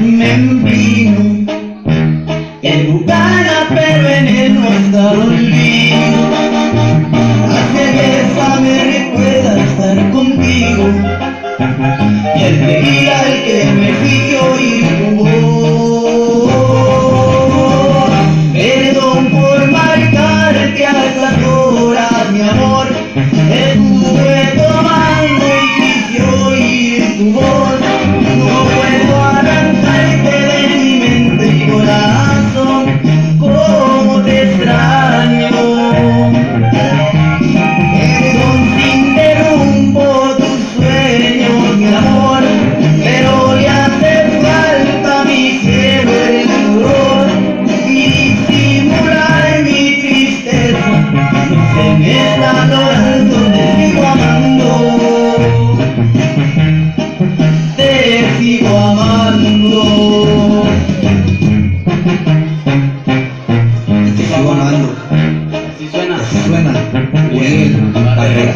Me vino en Bucana, pero en él no está olvido. La cerveza me recuerda estar contigo y el tequila amando. Te este sigo amando. Así suena. Así suena. Miguel Barrera.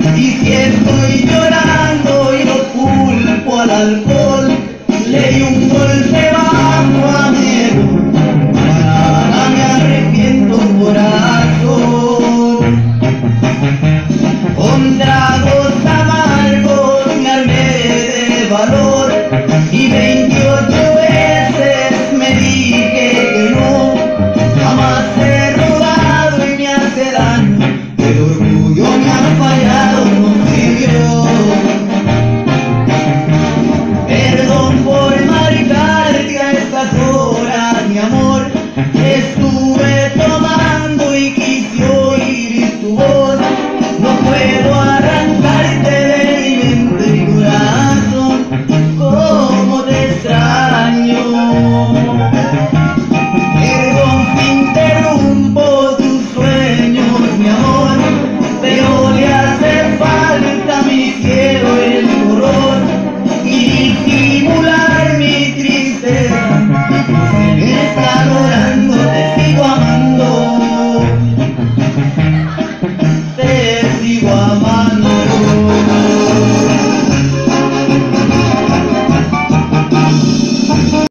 Y si estoy llorando y no culpo al alcohol, leí un golpe no puedo